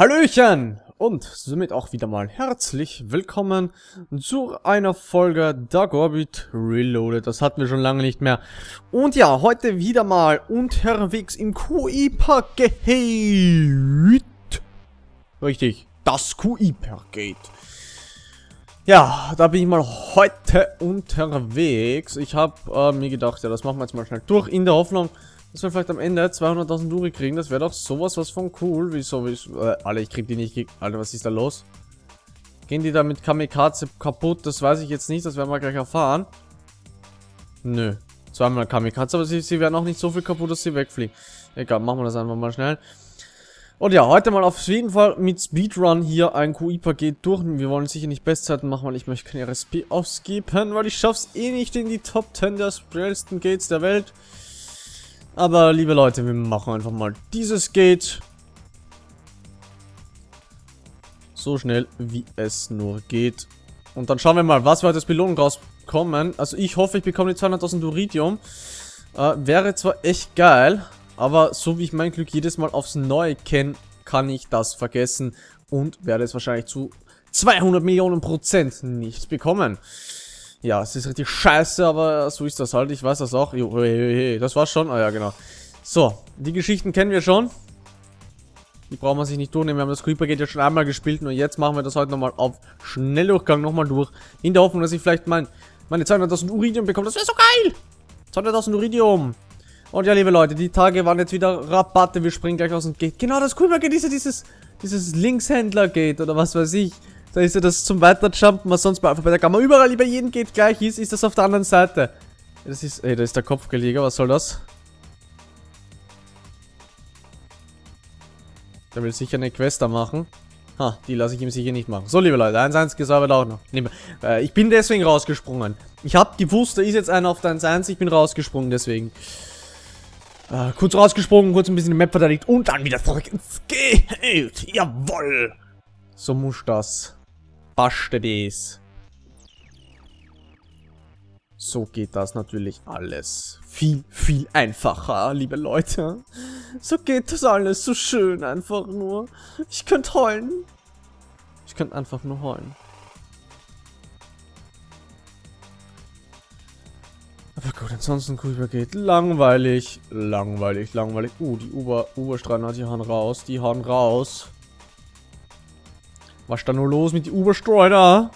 Hallöchen und somit auch wieder mal herzlich willkommen zu einer Folge Dark Orbit Reloaded. Das hatten wir schon lange nicht mehr. Und ja, heute wieder mal unterwegs im QI-Paket. Richtig, das QI-Paket. Ja, da bin ich mal heute unterwegs. Ich habe äh, mir gedacht, ja, das machen wir jetzt mal schnell durch in der Hoffnung, dass wir vielleicht am Ende 200.000 Uri kriegen. Das wäre doch sowas was von cool. Wieso? wieso äh, Alter, ich krieg die nicht. Alter, was ist da los? Gehen die da mit Kamikaze kaputt? Das weiß ich jetzt nicht. Das werden wir gleich erfahren. Nö. Zweimal Kamikaze, aber sie, sie werden auch nicht so viel kaputt, dass sie wegfliegen. Egal, machen wir das einfach mal schnell. Und ja, heute mal auf jeden Fall mit Speedrun hier ein QI-Paket durch. Wir wollen sicher nicht Bestzeiten machen, weil ich möchte keine RSP ausgeben, weil ich schaff's eh nicht in die Top 10 der schnellsten Gates der Welt. Aber liebe Leute, wir machen einfach mal dieses Gate. So schnell, wie es nur geht. Und dann schauen wir mal, was wir als Belohnung rauskommen. Also ich hoffe, ich bekomme die 200.000 Uridium. Äh, wäre zwar echt geil, aber so wie ich mein Glück jedes Mal aufs Neue kenne, kann ich das vergessen. Und werde es wahrscheinlich zu 200 Millionen Prozent nicht bekommen. Ja, es ist richtig scheiße, aber so ist das halt. Ich weiß das auch. Das war's schon. Ah ja, genau. So, die Geschichten kennen wir schon. Die brauchen wir sich nicht durchnehmen. Wir haben das Creeper geht ja schon einmal gespielt. Nur jetzt machen wir das heute nochmal auf Schnelldurchgang nochmal durch. In der Hoffnung, dass ich vielleicht mein, meine 200.000 Uridium bekomme. Das wäre so geil! 200.000 Uridium. Und ja, liebe Leute, die Tage waren jetzt wieder Rabatte. Wir springen gleich aus dem Gate. Genau, das Creeper geht ist ja dieses, dieses Linkshändler-Gate oder was weiß ich. Da ist ja das zum Weiterjumpen, was sonst bei Alpha der Gamma überall bei jedem geht gleich ist, ist das auf der anderen Seite. Das ist, ey, da ist der Kopfgeleger, was soll das? Der will sicher eine Quest da machen. Ha, die lasse ich ihm sicher nicht machen. So, liebe Leute, 1-1 gesäubert auch noch. Äh, ich bin deswegen rausgesprungen. Ich habe gewusst, da ist jetzt einer auf der 1-1, ich bin rausgesprungen deswegen. Äh, kurz rausgesprungen, kurz ein bisschen die Map verteidigt und dann wieder zurück ins Geld. Jawoll. So muss das. Passte das. So geht das natürlich alles. Viel, viel einfacher, liebe Leute. So geht das alles so schön einfach nur. Ich könnte heulen. Ich könnte einfach nur heulen. Aber gut, ansonsten rüber geht. Langweilig, langweilig, langweilig. Uh, die Uber, Uberstrahlen, die hauen raus. Die hauen raus. Was ist da nur los mit den Uberstreuner?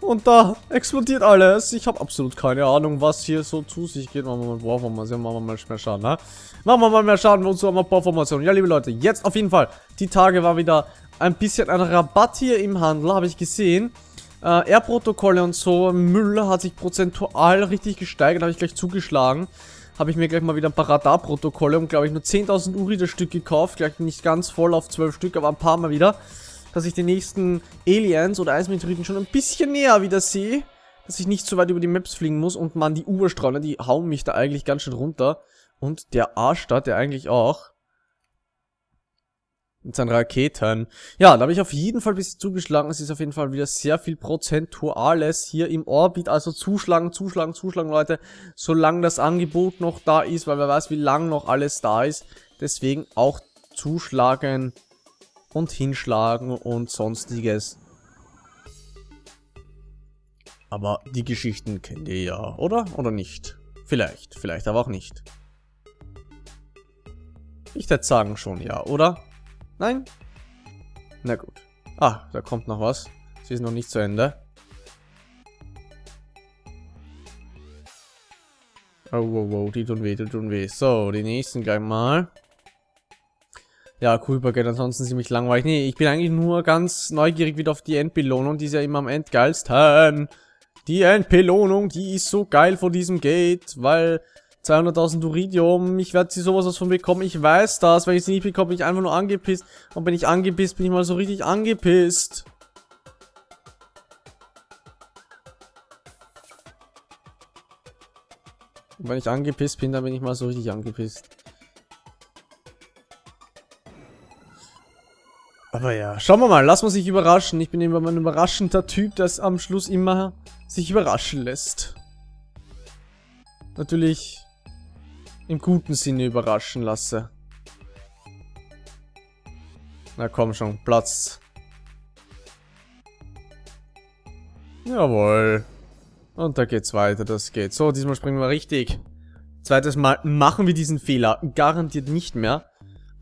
Und da explodiert alles. Ich habe absolut keine Ahnung, was hier so zu sich geht. Machen wir mal Bohrformation, machen wir mal mehr Schaden, ne? Machen wir mal mehr Schaden und so haben wir Bohrformation. Ja, liebe Leute, jetzt auf jeden Fall. Die Tage war wieder ein bisschen ein Rabatt hier im Handel, habe ich gesehen. Äh, R-Protokolle und so, Müll hat sich prozentual richtig gesteigert, habe ich gleich zugeschlagen. Habe ich mir gleich mal wieder ein paar Radarprotokolle und glaube ich nur 10.000 Uri das Stück gekauft. Gleich nicht ganz voll auf 12 Stück, aber ein paar Mal wieder dass ich die nächsten Aliens oder Eismeteoriten schon ein bisschen näher wieder sehe. Dass ich nicht so weit über die Maps fliegen muss. Und man, die Uberstrahler, die hauen mich da eigentlich ganz schön runter. Und der Arsch da, der eigentlich auch. Mit seinen Raketen. Ja, da habe ich auf jeden Fall ein bisschen zugeschlagen. Es ist auf jeden Fall wieder sehr viel Prozentuales hier im Orbit. Also zuschlagen, zuschlagen, zuschlagen, Leute. Solange das Angebot noch da ist, weil wer weiß, wie lang noch alles da ist. Deswegen auch zuschlagen und hinschlagen und sonstiges. Aber die Geschichten kennt ihr ja, oder? Oder nicht? Vielleicht, vielleicht aber auch nicht. Ich würde sagen schon ja, oder? Nein? Na gut. Ah, da kommt noch was. Sie ist noch nicht zu Ende. Oh, wow, wow, die tun weh, die tun weh. So, die nächsten gleich mal. Ja, cool geht ansonsten ziemlich langweilig. Nee, ich bin eigentlich nur ganz neugierig wieder auf die Endbelohnung. Die ist ja immer am Endgeilsten. Die Endbelohnung, die ist so geil vor diesem Gate, weil 200.000 Uridium, ich werde sie sowas von bekommen. Ich weiß das, wenn ich sie nicht bekomme, bin ich einfach nur angepisst. Und wenn ich angepisst bin, ich mal so richtig angepisst. Und wenn ich angepisst bin, dann bin ich mal so richtig angepisst. Aber ja, schauen wir mal, lassen wir sich überraschen. Ich bin immer ein überraschender Typ, das am Schluss immer sich überraschen lässt. Natürlich im guten Sinne überraschen lasse. Na komm schon, Platz. Jawohl. Und da geht's weiter, das geht. So, diesmal springen wir richtig. Zweites Mal machen wir diesen Fehler. Garantiert nicht mehr.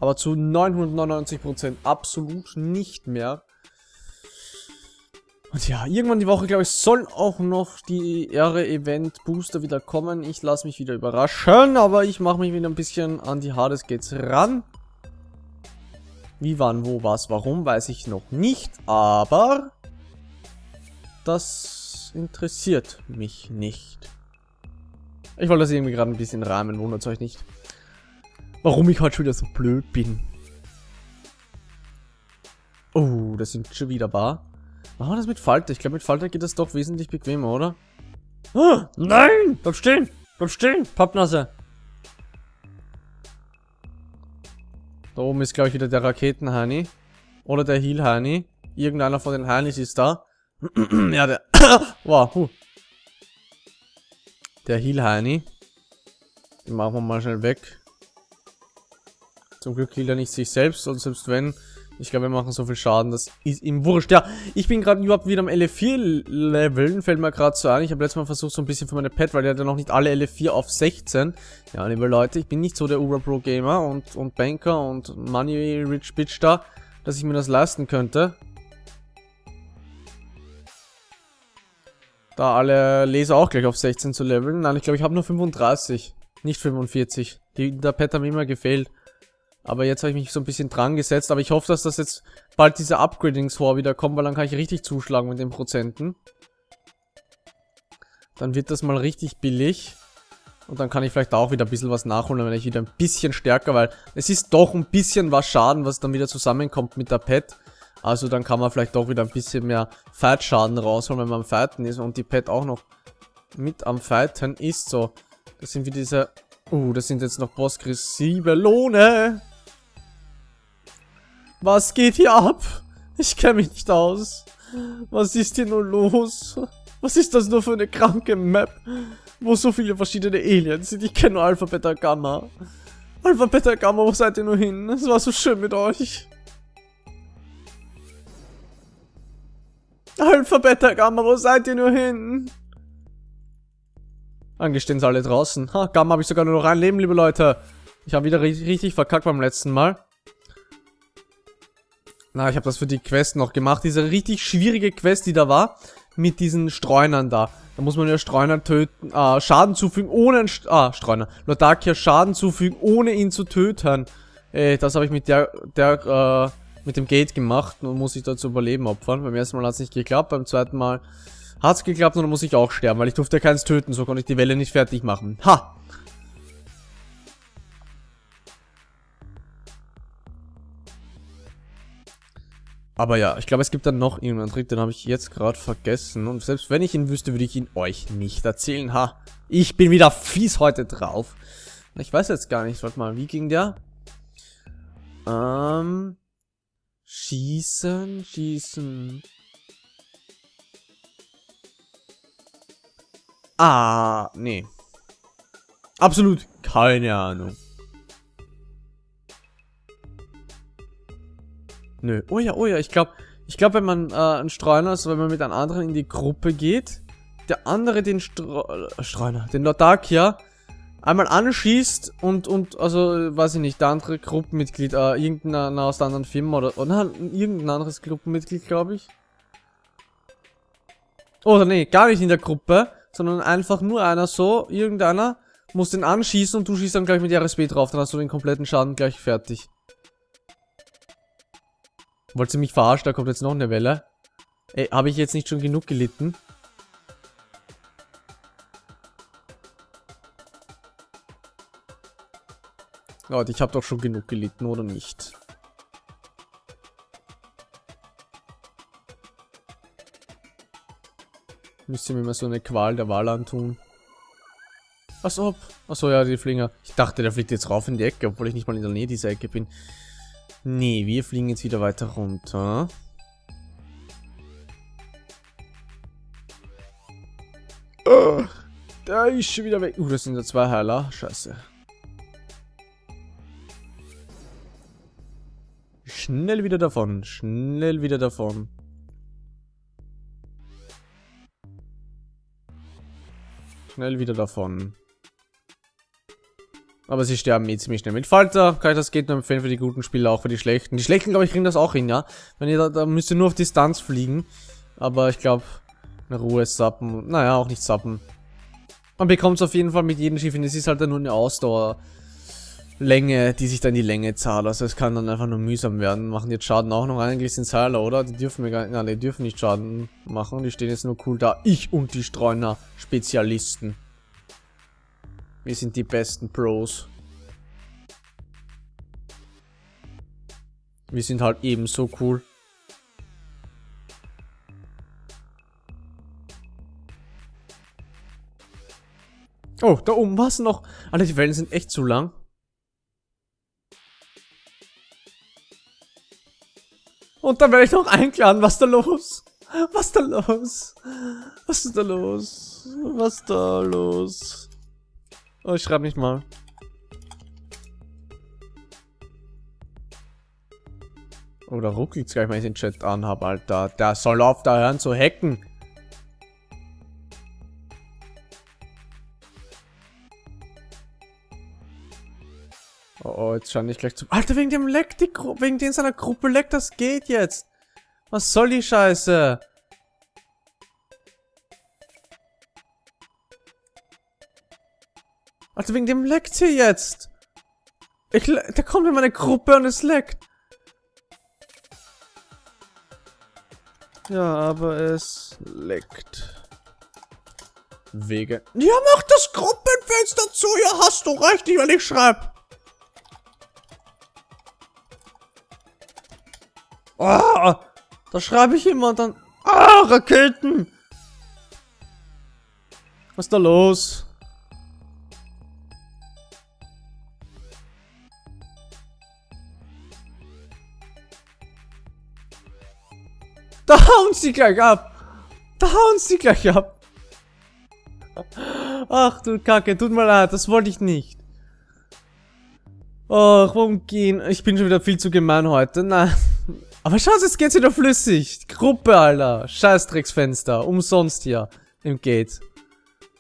Aber zu 999% absolut nicht mehr. Und ja, irgendwann die Woche, glaube ich, soll auch noch die Ehre-Event-Booster wieder kommen. Ich lasse mich wieder überraschen, aber ich mache mich wieder ein bisschen an die Hades Gates ran. Wie, wann, wo, was, warum, weiß ich noch nicht, aber das interessiert mich nicht. Ich wollte das irgendwie gerade ein bisschen rahmen, wundert euch nicht. Warum ich heute schon wieder so blöd bin. Oh, das sind schon wieder Bar. Machen wir das mit Falter? Ich glaube, mit Falter geht das doch wesentlich bequemer, oder? Oh, nein! Bleib stehen! Bleib stehen! Pappnase! Da oben ist, glaube ich, wieder der Raketenhani. Oder der Heal-Hani. Irgendeiner von den Hanis ist da. ja, der... wow, huh. Der Heal-Hani. Den machen wir mal schnell weg. Zum Glück healt er nicht sich selbst und selbst wenn, ich glaube, wir machen so viel Schaden, das ist ihm wurscht. Ja, ich bin gerade überhaupt wieder am LF4-Leveln, fällt mir gerade so ein. Ich habe letztes Mal versucht, so ein bisschen für meine Pet, weil der hat ja noch nicht alle LF4 auf 16. Ja, liebe Leute, ich bin nicht so der Ura-Pro-Gamer und, und Banker und Money-Rich-Bitch da, dass ich mir das leisten könnte. Da alle Laser auch gleich auf 16 zu leveln. Nein, ich glaube, ich habe nur 35, nicht 45. Die, der Pet mir immer gefehlt. Aber jetzt habe ich mich so ein bisschen dran gesetzt. Aber ich hoffe, dass das jetzt bald diese Upgradings-Hor wieder kommt, weil dann kann ich richtig zuschlagen mit den Prozenten. Dann wird das mal richtig billig. Und dann kann ich vielleicht auch wieder ein bisschen was nachholen, wenn ich wieder ein bisschen stärker, weil es ist doch ein bisschen was Schaden, was dann wieder zusammenkommt mit der Pet. Also dann kann man vielleicht doch wieder ein bisschen mehr Fight-Schaden rausholen, wenn man am Fighten ist und die Pet auch noch mit am Fighten ist. So, das sind wie diese... Uh, das sind jetzt noch bossaggressive Lohne. Was geht hier ab? Ich kenne mich nicht aus. Was ist hier nur los? Was ist das nur für eine kranke Map, wo so viele verschiedene Aliens sind? Ich kenne nur Alpha, Beta, Gamma. Alpha, Beta, Gamma, wo seid ihr nur hin? Es war so schön mit euch. Alpha, Beta, Gamma, wo seid ihr nur hin? Angestehen alle draußen. Ha, Gamma habe ich sogar nur noch ein Leben, liebe Leute. Ich habe wieder richtig verkackt beim letzten Mal. Na, ich habe das für die Quest noch gemacht. Diese richtig schwierige Quest, die da war. Mit diesen Streunern da. Da muss man ja Streuner töten, äh, Schaden zufügen, ohne einen, St ah, Streuner. Lodakia Schaden zufügen, ohne ihn zu töten. Ey, das habe ich mit der, der, äh, mit dem Gate gemacht und muss ich da zu überleben opfern. Beim ersten Mal hat es nicht geklappt, beim zweiten Mal hat es geklappt und dann muss ich auch sterben, weil ich durfte ja keins töten, so konnte ich die Welle nicht fertig machen. Ha! Aber ja, ich glaube, es gibt dann noch irgendeinen Trick, den habe ich jetzt gerade vergessen. Und selbst wenn ich ihn wüsste, würde ich ihn euch nicht erzählen. Ha, ich bin wieder fies heute drauf. Ich weiß jetzt gar nicht, warte mal, wie ging der? Ähm, schießen, schießen. Ah, nee. Absolut keine Ahnung. Nö. Oh ja, oh ja, ich glaube, ich glaube, wenn man äh, ein Streuner, also wenn man mit einem anderen in die Gruppe geht, der andere den Stre äh, Streuner, den Lodakia, einmal anschießt und, und, also, weiß ich nicht, der andere Gruppenmitglied, äh, irgendeiner aus der anderen Firma oder, oder irgendein anderes Gruppenmitglied, glaube ich. Oder nee, gar nicht in der Gruppe, sondern einfach nur einer so, irgendeiner, muss den anschießen und du schießt dann gleich mit RSB drauf, dann hast du den kompletten Schaden gleich fertig. Wollt ihr mich verarschen? Da kommt jetzt noch eine Welle. Ey, habe ich jetzt nicht schon genug gelitten? Leute, ich habe doch schon genug gelitten, oder nicht? Müsst ihr mir mal so eine Qual der Wahl antun. Was ob? Achso, ja, die Flinger. Ich dachte, der fliegt jetzt rauf in die Ecke, obwohl ich nicht mal in der Nähe dieser Ecke bin. Nee, wir fliegen jetzt wieder weiter runter. Oh, da ist schon wieder weg. Uh, das sind ja zwei Heiler. Scheiße. schnell wieder davon. Schnell wieder davon. Schnell wieder davon. Aber sie sterben eh ziemlich schnell. Mit Falter kann ich das geht nur empfehlen für die guten Spieler, auch für die schlechten. Die schlechten, glaube ich, kriegen das auch hin, ja. Wenn ihr da, da müsst ihr nur auf Distanz fliegen. Aber ich glaube, eine Ruhe sappen. Naja, auch nicht sappen. Man bekommt es auf jeden Fall mit jedem Schiff hin. Es ist halt dann nur eine Ausdauerlänge, die sich dann die Länge zahlt. Also es kann dann einfach nur mühsam werden. Machen jetzt Schaden auch noch. Eigentlich sind Seiler, oder? Die dürfen mir gar nicht, nein, die dürfen nicht Schaden machen. Die stehen jetzt nur cool da. Ich und die Streuner-Spezialisten. Wir sind die besten Pros. Wir sind halt ebenso cool. Oh, da oben war es noch. Alter, die Wellen sind echt zu lang. Und dann werde ich noch einklären. Was da los? Was da los? Was ist da los? Was da los? Oh, ich schreibe mich mal. Oh, da ruckelt's gleich, wenn ich den Chat anhab, Alter. Der soll auf da hören zu hacken. Oh, oh, jetzt scheine ich gleich zu... Alter, wegen dem Leck, die Gru wegen den seiner Gruppe Leck, das geht jetzt. Was soll die Scheiße? Also wegen dem leckt hier jetzt. Ich, da kommt in meine Gruppe und es leckt. Ja, aber es leckt. Wege. Ja, mach das Gruppenfenster zu. Ja, hast du recht, wenn ich schreibe. Oh, da schreibe ich immer und dann... Ah, Raketen. Was ist da los? Da hauen sie gleich ab. Da hauen sie gleich ab. Ach du Kacke, tut mir leid, das wollte ich nicht. Ach, warum gehen? Ich bin schon wieder viel zu gemein heute. Nein. Aber schau, jetzt geht's wieder flüssig. Gruppe, Alter. Scheißdrecksfenster. Umsonst hier. Im Gate.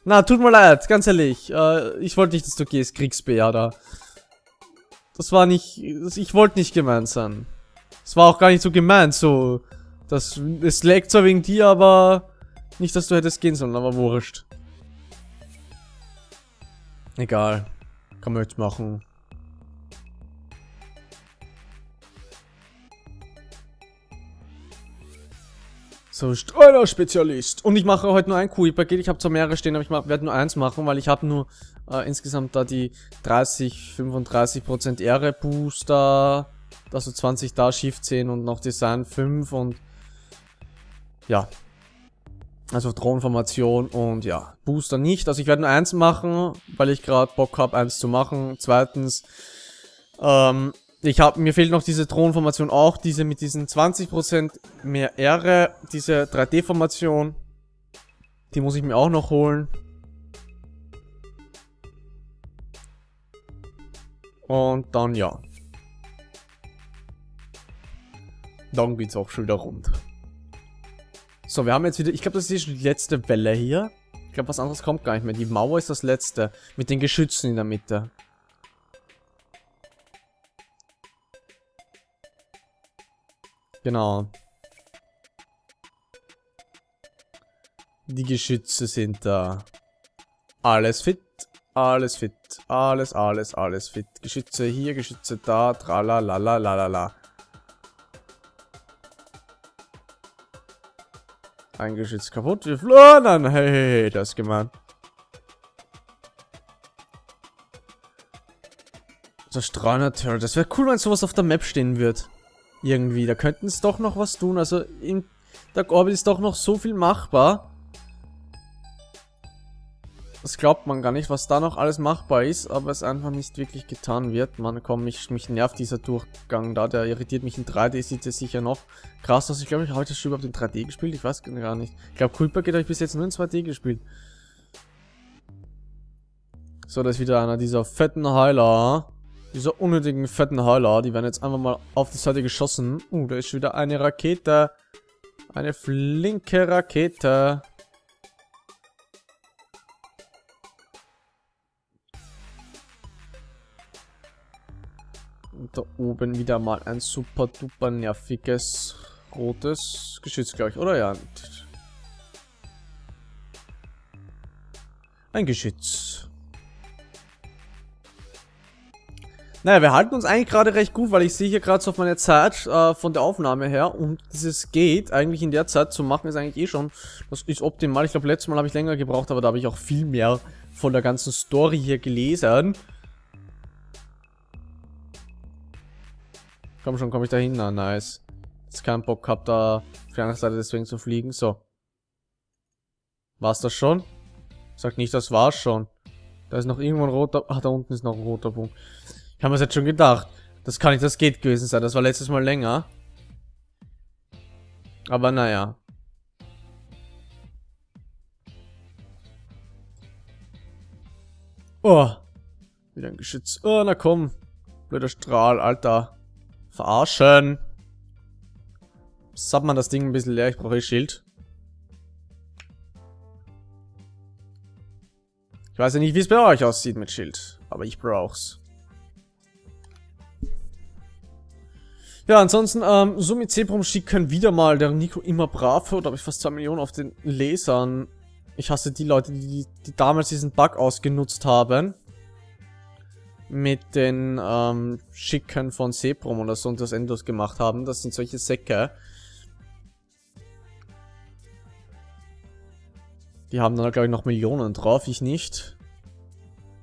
Na, tut mir leid, ganz ehrlich. Äh, ich wollte nicht, dass du gehst, Kriegsbär da. Das war nicht... Ich wollte nicht gemein sein. Es war auch gar nicht so gemeint, so... Das, es lag zwar wegen dir, aber nicht, dass du hättest gehen sollen, aber wurscht. Egal. Kann man jetzt machen. So, Streuner-Spezialist. Und ich mache heute nur ein QI-Paket. Ich habe zwar mehrere stehen, aber ich werde nur eins machen, weil ich habe nur äh, insgesamt da die 30, 35% Ehre-Booster, also 20 da, Shift 10 und noch Design 5 und ja. Also Drohnenformation und ja, Booster nicht. Also ich werde nur eins machen, weil ich gerade Bock habe, eins zu machen. Zweitens, ähm, ich habe mir fehlt noch diese Drohnenformation auch, diese mit diesen 20% mehr Ehre, diese 3D-Formation. Die muss ich mir auch noch holen. Und dann ja. Dann geht's auch schon wieder rund. So, wir haben jetzt wieder... Ich glaube, das ist die letzte Welle hier. Ich glaube, was anderes kommt gar nicht mehr. Die Mauer ist das letzte. Mit den Geschützen in der Mitte. Genau. Die Geschütze sind da. Alles fit. Alles fit. Alles, alles, alles fit. Geschütze hier, Geschütze da. Tralalalala. Ein Geschütz kaputt. Wir flohen dann. Hey, hey, hey, das ist gemein. Das Streuner-Turret. Das wäre cool, wenn sowas auf der Map stehen wird. Irgendwie. Da könnten es doch noch was tun. Also, in der Orbit ist doch noch so viel machbar. Das glaubt man gar nicht, was da noch alles machbar ist, aber es einfach nicht wirklich getan wird. Man, komm, mich, mich nervt dieser Durchgang da, der irritiert mich in 3D, sieht es sicher noch krass aus. Ich glaube, ich habe heute schon überhaupt in 3D gespielt, ich weiß gar nicht. Ich glaube, Culpa geht habe ich bis jetzt nur in 2D gespielt. So, da ist wieder einer dieser fetten Heiler. Dieser unnötigen fetten Heuler, die werden jetzt einfach mal auf die Seite geschossen. Uh, da ist wieder eine Rakete. Eine flinke Rakete. Und da oben wieder mal ein super duper nerviges rotes Geschütz, glaube ich. Oder ja. Ein Geschütz. Naja, wir halten uns eigentlich gerade recht gut, weil ich sehe hier gerade so auf meine Zeit äh, von der Aufnahme her und dieses geht eigentlich in der Zeit zu machen ist eigentlich eh schon, das ist optimal. Ich glaube, letztes Mal habe ich länger gebraucht, aber da habe ich auch viel mehr von der ganzen Story hier gelesen. Komm schon, komme ich da hin? Na, nice. Jetzt keinen Bock gehabt, da auf die andere Seite deswegen zu fliegen. So. War's das schon? Sag nicht, das war's schon. Da ist noch irgendwo ein roter... Ach, da unten ist noch ein roter Punkt. Ich habe mir jetzt schon gedacht. Das kann nicht das geht gewesen sein. Das war letztes Mal länger. Aber naja. Oh. Wieder ein Geschütz. Oh, na komm. Blöder Strahl, Alter. Verarschen. Satt man das Ding ein bisschen leer. Ich brauche eh Schild. Ich weiß ja nicht, wie es bei euch aussieht mit Schild. Aber ich brauch's. Ja, ansonsten, ähm, so mit Zebrum schicken wieder mal der Nico immer brav. Da habe ich fast 2 Millionen auf den Lesern. Ich hasse die Leute, die, die damals diesen Bug ausgenutzt haben. Mit den ähm, Schicken von Seprum oder so und das Endos gemacht haben. Das sind solche Säcke. Die haben dann, glaube ich, noch Millionen drauf. Ich nicht.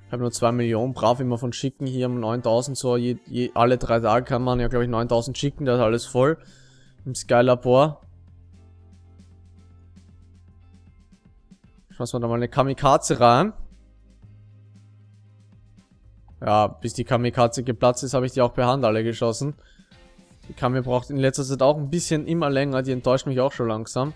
Ich habe nur 2 Millionen, brav immer von schicken. Hier um 9000, so je, je, alle drei Tage kann man ja, glaube ich, 9000 schicken. Da ist alles voll. Im Sky-Labor. Schmeißen wir da mal eine Kamikaze rein. Ja, bis die Kamikaze geplatzt ist, habe ich die auch per Hand alle geschossen. Die Kami braucht in letzter Zeit auch ein bisschen immer länger. Die enttäuscht mich auch schon langsam.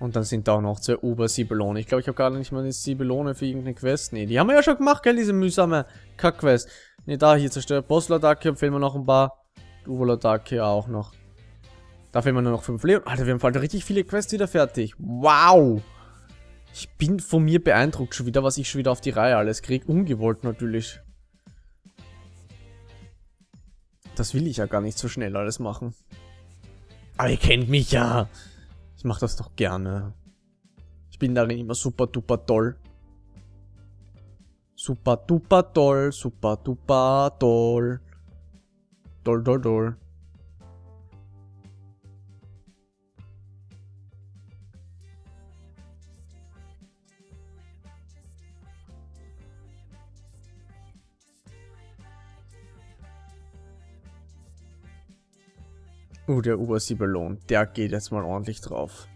Und dann sind da auch noch zwei Obersibelone. Ich glaube, ich habe gerade nicht mal eine Sibelone für irgendeine Quest. Nee, die haben wir ja schon gemacht, gell, diese mühsame Kack-Quest. Nee, da, hier zerstört Bossladake, fehlen mir noch ein paar. Duvoladake auch noch. Da fehlen mir nur noch fünf Leon. Alter, wir haben bald richtig viele Quests wieder fertig. Wow! Ich bin von mir beeindruckt schon wieder, was ich schon wieder auf die Reihe alles kriege. Ungewollt natürlich. Das will ich ja gar nicht so schnell alles machen. Aber ihr kennt mich ja. Ich mache das doch gerne. Ich bin darin immer super duper toll. Super duper toll, super duper toll. Toll, toll, toll. Uh, der Obersiebelohn. Der geht jetzt mal ordentlich drauf.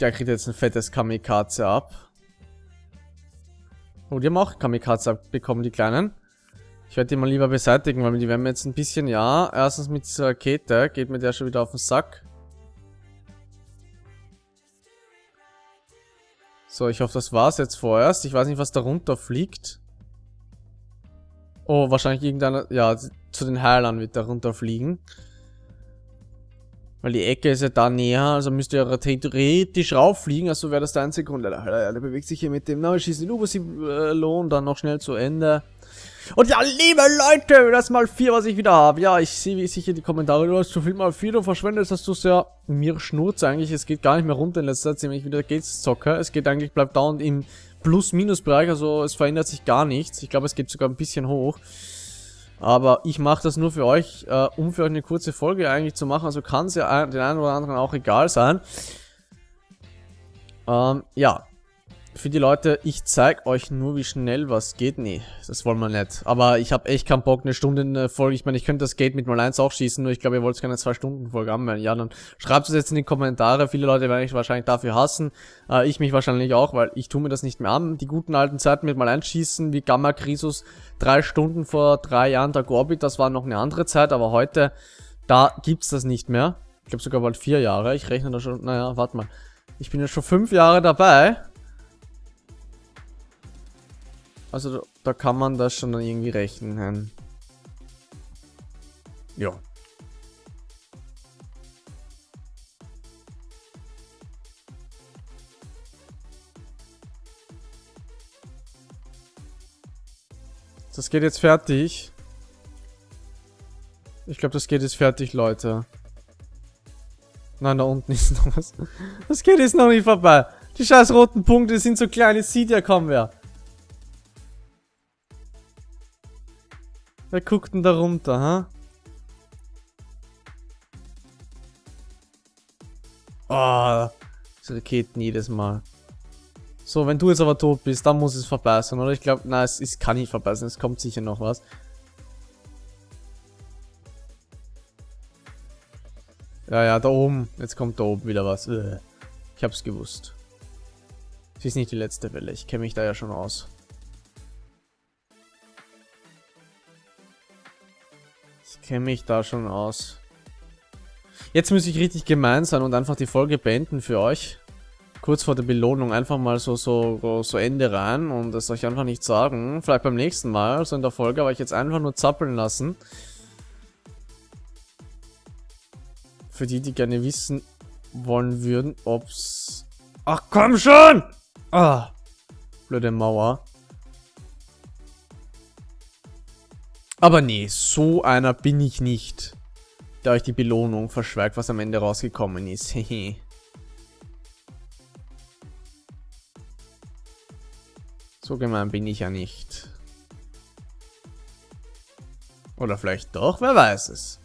Der kriegt jetzt ein fettes Kamikaze ab. Oh, die haben auch Kamikaze abbekommen, die Kleinen. Ich werde die mal lieber beseitigen, weil die werden mir jetzt ein bisschen, ja, erstens mit dieser Rakete, geht mir der schon wieder auf den Sack. So, ich hoffe, das war's jetzt vorerst. Ich weiß nicht, was darunter fliegt. Oh, wahrscheinlich irgendeiner, ja, zu den Heilern wird da runterfliegen. Weil die Ecke ist ja da näher, also müsste er theoretisch rauffliegen, also wäre das der einzige Grund. Der, bewegt sich hier mit dem, na, schießt den Übersee-Lohn dann noch schnell zu Ende. Und ja, liebe Leute, das mal 4, was ich wieder habe. Ja, ich sehe wie sicher die Kommentare, du hast zu viel mal 4, du verschwendest, dass du ja mir schnurz eigentlich. Es geht gar nicht mehr runter in letzter Zeit, ziemlich wieder geht's Zocker. Es geht eigentlich, bleibt dauernd im Plus-Minus-Bereich, also es verändert sich gar nichts. Ich glaube, es geht sogar ein bisschen hoch. Aber ich mache das nur für euch, äh, um für euch eine kurze Folge eigentlich zu machen. Also kann es ja den einen oder anderen auch egal sein. Ähm, ja, für die Leute, ich zeige euch nur, wie schnell was geht. Nee, das wollen wir nicht. Aber ich habe echt keinen Bock, eine Stunde in der Folge. Ich meine, ich könnte das Gate mit mal 1 auch schießen, nur ich glaube, ihr wollt keine 2-Stunden-Folge haben. Ja, dann schreibt es jetzt in die Kommentare. Viele Leute werden mich wahrscheinlich dafür hassen. Äh, ich mich wahrscheinlich auch, weil ich tue mir das nicht mehr an. Die guten alten Zeiten mit mal 1 schießen, wie Gamma Krisus, drei Stunden vor drei Jahren der Gorbit, das war noch eine andere Zeit, aber heute, da gibt's das nicht mehr. Ich glaube sogar bald vier Jahre. Ich rechne da schon, naja, warte mal. Ich bin ja schon fünf Jahre dabei Also da kann man das schon irgendwie rechnen. Ja. Das geht jetzt fertig. Ich glaube, das geht jetzt fertig, Leute. Nein, da unten ist noch was. Das geht jetzt noch nicht vorbei. Die scheiß roten Punkte sind so klein, es sieht ja kaum wer. Wer guckt denn da runter, ha? Oh, diese Raketen jedes Mal. So, wenn du jetzt aber tot bist, dann muss es vorbei sein, oder? Ich glaube, nein, es, es kann nicht vorbei sein. Es kommt sicher noch was. Ja, ja, da oben. Jetzt kommt da oben wieder was. Ich hab's gewusst. Es ist nicht die letzte Welle. Ich kenne mich da ja schon aus. Kenne mich da schon aus. Jetzt muss ich richtig gemein sein und einfach die Folge beenden für euch kurz vor der Belohnung einfach mal so, so, so Ende rein und es euch einfach nicht sagen. Vielleicht beim nächsten Mal, so in der Folge, aber ich jetzt einfach nur zappeln lassen. Für die, die gerne wissen wollen würden, ob's... Ach komm schon! Ah, blöde Mauer. Aber nee, so einer bin ich nicht, der euch die Belohnung verschweigt, was am Ende rausgekommen ist. Hehe. So gemein bin ich ja nicht. Oder vielleicht doch, wer weiß es.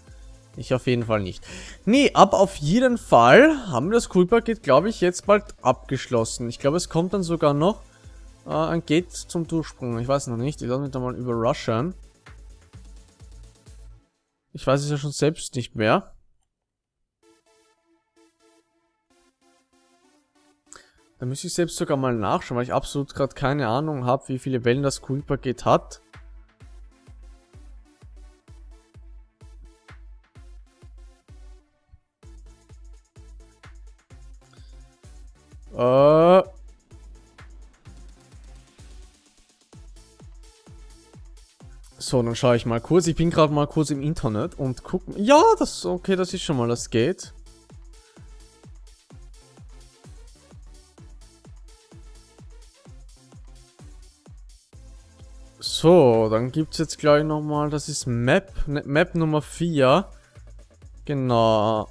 Ich auf jeden Fall nicht. Nee, aber auf jeden Fall haben wir das Cool-Paket, glaube ich, jetzt bald abgeschlossen. Ich glaube, es kommt dann sogar noch äh, ein Gate zum Durchsprung. Ich weiß noch nicht. Ich lasse mich da mal überraschen. Ich weiß es ja schon selbst nicht mehr. Da müsste ich selbst sogar mal nachschauen, weil ich absolut gerade keine Ahnung habe, wie viele Wellen das Cool-Paket hat. Äh... So, dann schaue ich mal kurz. Ich bin gerade mal kurz im Internet und gucke... Ja, das okay, das ist schon mal, das geht. So, dann gibt es jetzt gleich nochmal, das ist Map, ne, Map Nummer 4. Genau.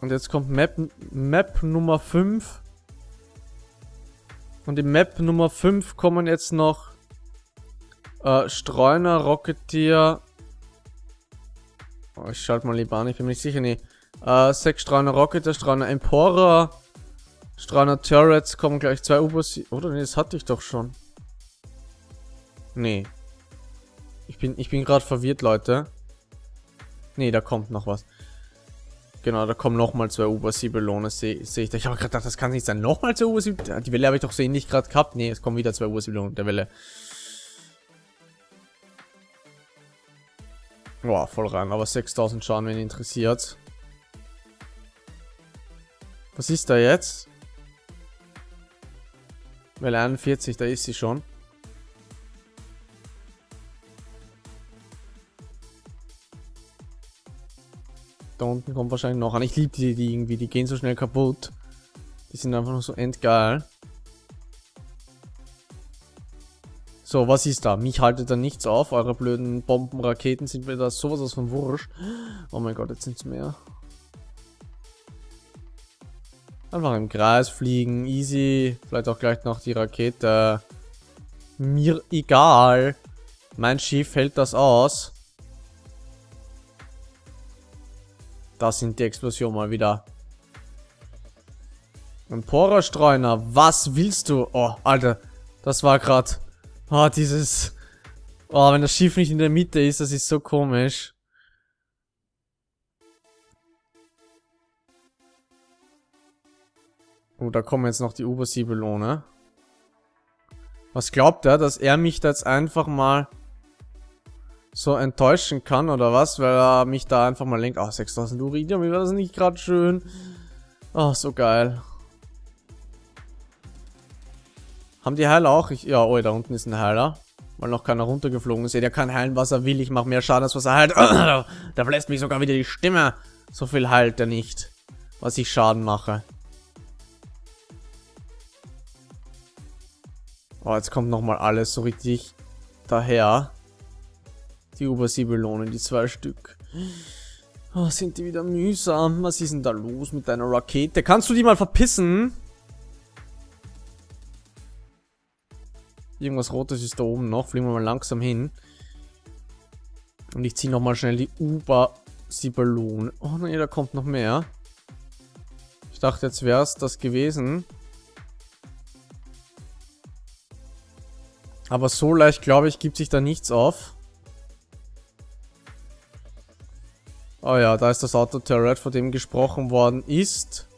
Und jetzt kommt Map, Map Nummer 5. Und in Map Nummer 5 kommen jetzt noch äh, Streuner, Rocketeer. Oh, ich schalte mal lieber an, ich bin mir nicht sicher, nee. Äh, sechs Streuner Rocketeer, Streuner Emporer, Streuner Turrets kommen gleich zwei U-Boote. Oder nee, das hatte ich doch schon. Nee. Ich bin, ich bin gerade verwirrt, Leute. Nee, da kommt noch was. Genau, da kommen nochmal zwei Uber-Sibelone, sehe seh ich da. Ich habe gerade gedacht, das kann nicht sein. Nochmal zwei Uber-Sibelone? Die Welle habe ich doch so ähnlich gerade gehabt. Nee, es kommen wieder zwei Uber-Sibelone der Welle. Boah, voll rein. Aber 6000 Schaden, wenn interessiert. Was ist da jetzt? Welle 41, da ist sie schon. Da unten kommt wahrscheinlich noch an. Ich liebe die, die irgendwie, die gehen so schnell kaputt. Die sind einfach nur so endgeil. So, was ist da? Mich haltet da nichts auf. Eure blöden Bombenraketen sind mir da sowas von wurscht. Oh mein Gott, jetzt sind es mehr. Einfach im Kreis fliegen, easy. Vielleicht auch gleich noch die Rakete. Mir egal. Mein Schiff hält das aus. Da sind die Explosionen mal wieder. Emporerstreuner, was willst du? Oh, Alter, das war gerade... Oh, dieses... Oh, wenn das Schiff nicht in der Mitte ist, das ist so komisch. Oh, da kommen jetzt noch die Obersibelone. Was glaubt er, dass er mich da jetzt einfach mal so enttäuschen kann oder was, weil er mich da einfach mal lenkt. Ach, oh, 6000 Uridium, wie war das nicht gerade schön? Ach, oh, so geil. Haben die Heiler auch? Ich, ja, oh, da unten ist ein Heiler. Weil noch keiner runtergeflogen ist. Der kann heilen, was er will. Ich mache mehr Schaden, als was er heilt. da verlässt mich sogar wieder die Stimme. So viel heilt er nicht. Was ich Schaden mache. Oh, jetzt kommt nochmal alles so richtig daher. Die Obersiebelonen, die zwei Stück. Oh, sind die wieder mühsam? Was ist denn da los mit deiner Rakete? Kannst du die mal verpissen? Irgendwas Rotes ist da oben noch. Fliegen wir mal langsam hin. Und ich ziehe nochmal schnell die Uber-Sibelone. Oh nein, da kommt noch mehr. Ich dachte, jetzt wäre es das gewesen. Aber so leicht, glaube ich, gibt sich da nichts auf. Oh ja, da ist das Auto-Turret, von dem gesprochen worden ist.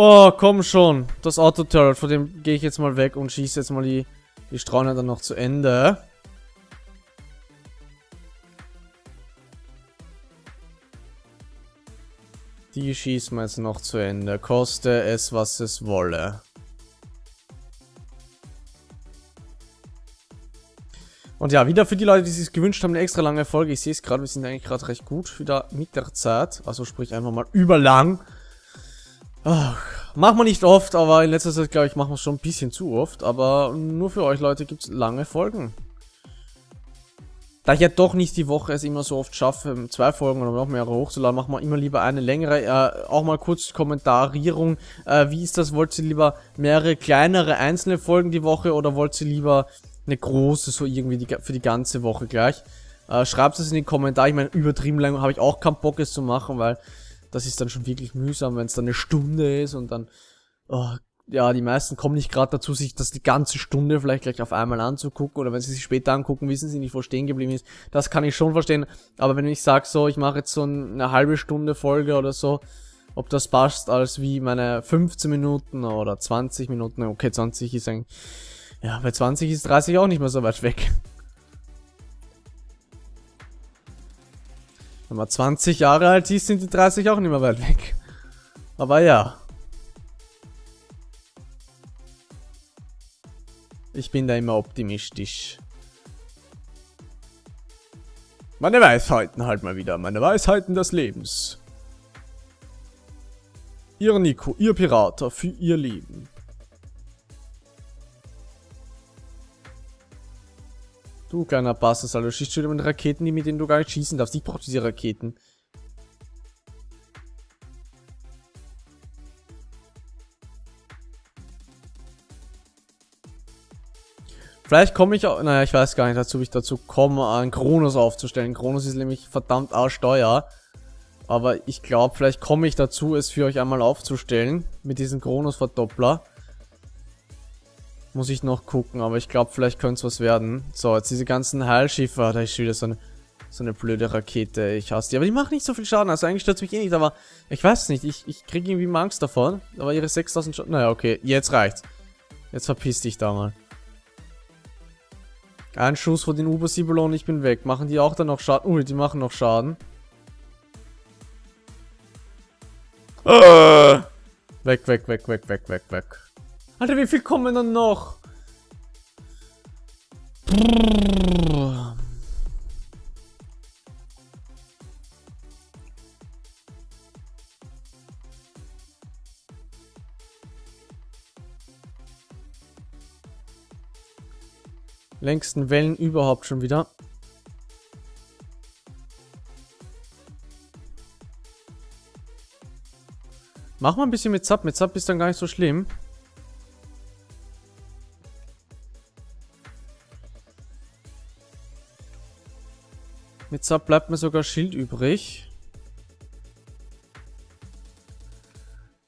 Oh, komm schon. Das Auto-Turret, von dem gehe ich jetzt mal weg und schieße jetzt mal die, die Strauner dann noch zu Ende. Die schießen wir jetzt noch zu Ende. Koste es, was es wolle. Und ja, wieder für die Leute, die sich gewünscht haben, eine extra lange Folge. Ich sehe es gerade, wir sind eigentlich gerade recht gut wieder mit der Zeit. Also sprich einfach mal überlang. Ach, machen wir nicht oft, aber in letzter Zeit, glaube ich, machen wir es schon ein bisschen zu oft. Aber nur für euch Leute gibt es lange Folgen. Da ich ja doch nicht die Woche es immer so oft schaffe, zwei Folgen oder noch mehrere hochzuladen, machen wir immer lieber eine längere. Äh, auch mal kurz Kommentarierung. Äh, wie ist das? Wollt ihr lieber mehrere kleinere einzelne Folgen die Woche oder wollt ihr lieber eine große, so irgendwie die, für die ganze Woche gleich? Äh, schreibt es in die Kommentare. Ich meine, übertrieben lang habe ich auch keinen Bock es zu machen, weil das ist dann schon wirklich mühsam, wenn es dann eine Stunde ist und dann oh, ja, die meisten kommen nicht gerade dazu, sich das die ganze Stunde vielleicht gleich auf einmal anzugucken oder wenn sie sich später angucken, wissen sie nicht, wo stehen geblieben ist. Das kann ich schon verstehen, aber wenn ich sage so, ich mache jetzt so eine halbe Stunde Folge oder so, ob das passt als wie meine 15 Minuten oder 20 Minuten, okay, 20 ist eigentlich, ja, bei 20 ist 30 auch nicht mehr so weit weg. Wenn man 20 Jahre alt ist, sind die 30 auch nicht mehr weit weg. Aber ja. Ich bin da immer optimistisch. Meine Weisheiten halt mal wieder. Meine Weisheiten des Lebens. Ihr Nico, ihr Pirater, für ihr Leben. Du kleiner Bastard, Alter. Du schießt schon mit Raketen, die mit denen du gar nicht schießen darfst. Ich brauche diese Raketen. Vielleicht komme ich auch, naja, ich weiß gar nicht, dazu, ich dazu komme, einen Kronos aufzustellen. Kronos ist nämlich verdammt arschteuer. Aber ich glaube, vielleicht komme ich dazu, es für euch einmal aufzustellen. Mit diesem Kronos-Verdoppler. Muss ich noch gucken, aber ich glaube, vielleicht könnte es was werden. So, jetzt diese ganzen Heilschiffe. Da ist wieder so eine, so eine blöde Rakete. Ich hasse die. Aber die machen nicht so viel Schaden. Also eigentlich stört mich eh nicht, aber ich weiß es nicht. Ich, ich kriege irgendwie mal Angst davon. Aber ihre 6000 Schaden... Naja, okay. Jetzt reicht's. Jetzt verpiss dich da mal. Ein Schuss von den Uber-Sibel und ich bin weg. Machen die auch dann noch Schaden? Ui, die machen noch Schaden. Äh. Weg, weg, weg, weg, weg, weg, weg. Alter, wie viel kommen dann noch? Brrr. Längsten Wellen überhaupt schon wieder. Mach mal ein bisschen mit Zap. Mit Zap ist dann gar nicht so schlimm. Mit Zap bleibt mir sogar Schild übrig.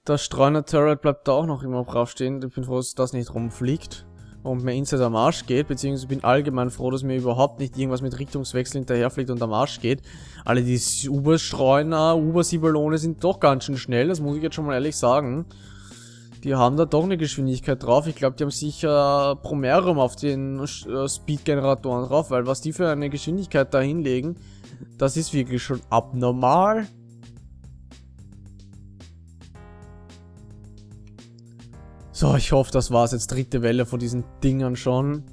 Das Streuner Turret bleibt da auch noch immer draufstehen. Ich bin froh, dass das nicht rumfliegt und mir inside am Arsch geht, beziehungsweise bin allgemein froh, dass mir überhaupt nicht irgendwas mit Richtungswechsel hinterherfliegt und am Arsch geht. Alle die Uber-Streuner, Uber-Sibelone sind doch ganz schön schnell, das muss ich jetzt schon mal ehrlich sagen. Die haben da doch eine Geschwindigkeit drauf. Ich glaube, die haben sicher Promerum auf den äh, Speed-Generatoren drauf, weil was die für eine Geschwindigkeit da hinlegen, das ist wirklich schon abnormal. So, ich hoffe, das war's jetzt. Dritte Welle von diesen Dingern schon.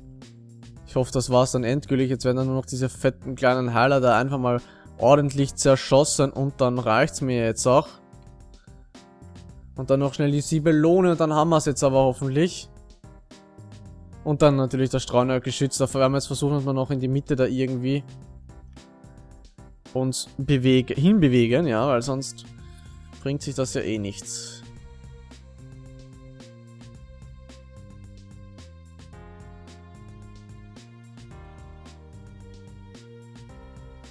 Ich hoffe, das war's dann endgültig. Jetzt werden dann nur noch diese fetten kleinen Heiler da einfach mal ordentlich zerschossen und dann reicht's mir jetzt auch. Und dann noch schnell die Sibelone und dann haben wir es jetzt aber hoffentlich. Und dann natürlich das Streunergeschütz. Da werden wir jetzt versuchen, dass wir noch in die Mitte da irgendwie uns bewege, hinbewegen, ja, weil sonst bringt sich das ja eh nichts.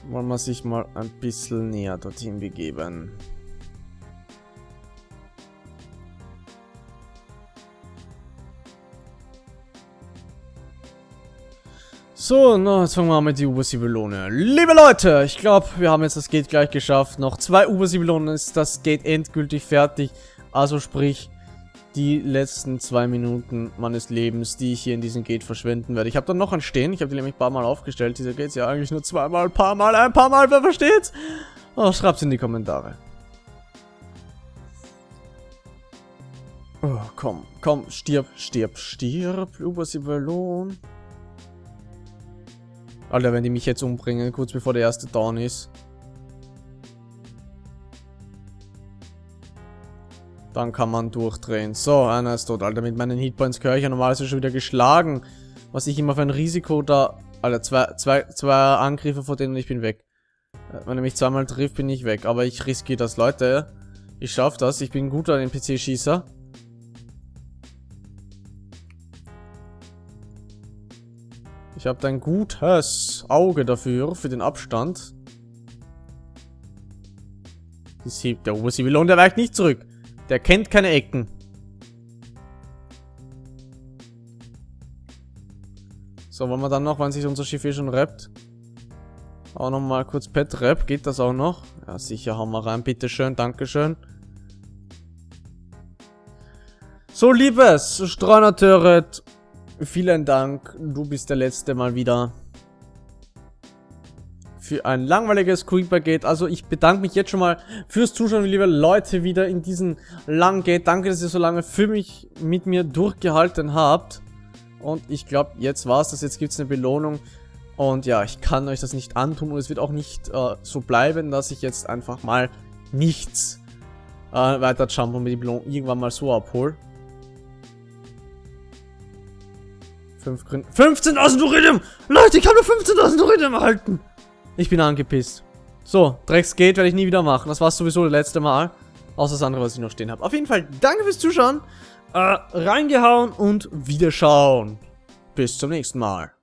Wollen wir sich mal ein bisschen näher dorthin begeben. So, na, jetzt fangen wir an mit die Ubersibelone. Liebe Leute, ich glaube, wir haben jetzt das Gate gleich geschafft. Noch zwei Ubersibelonen ist das Gate endgültig fertig. Also sprich, die letzten zwei Minuten meines Lebens, die ich hier in diesem Gate verschwenden werde. Ich habe dann noch einen stehen. Ich habe die nämlich ein paar Mal aufgestellt. Dieser Gate ist ja eigentlich nur zweimal, ein paar Mal, ein paar Mal. Wer versteht's? Oh, schreibt's in die Kommentare. Oh, komm, komm, stirb, stirb, stirb, Ubersibelon. Alter, wenn die mich jetzt umbringen, kurz bevor der erste Down ist. Dann kann man durchdrehen. So, einer ist tot. Alter, mit meinen Hitpoints gehöre ich ja normalerweise schon wieder geschlagen. Was ich immer für ein Risiko da... Alter, zwei, zwei, zwei Angriffe vor denen und ich bin weg. Äh, wenn er mich zweimal trifft, bin ich weg. Aber ich riskiere das, Leute. Ich schaffe das. Ich bin guter NPC-Schießer. Ich habe ein gutes Auge dafür, für den Abstand. Der Obersibillon, der weicht nicht zurück. Der kennt keine Ecken. So, wollen wir dann noch, wann sich unser Schiff hier schon rappt? Auch nochmal kurz Pet Rap. Geht das auch noch? Ja, sicher, hauen wir rein. Bitteschön, Dankeschön. So, liebes Streuner-Turret Vielen Dank, du bist der Letzte mal wieder für ein langweiliges Quick-Paket. Also ich bedanke mich jetzt schon mal fürs Zuschauen, liebe Leute, wieder in diesem langen Gate. Danke, dass ihr so lange für mich mit mir durchgehalten habt. Und ich glaube, jetzt war es das. Jetzt gibt es eine Belohnung. Und ja, ich kann euch das nicht antun. Und es wird auch nicht äh, so bleiben, dass ich jetzt einfach mal nichts äh, weiter jump und mir die Belohnung irgendwann mal so abhole. 15.000 Uridium! Leute, ich habe nur 15.000 Uridium erhalten! Ich bin angepisst. So, Drecksgate werde ich nie wieder machen. Das war sowieso das letzte Mal. Außer das andere, was ich noch stehen habe. Auf jeden Fall, danke fürs Zuschauen. Äh, reingehauen und wiederschauen. Bis zum nächsten Mal.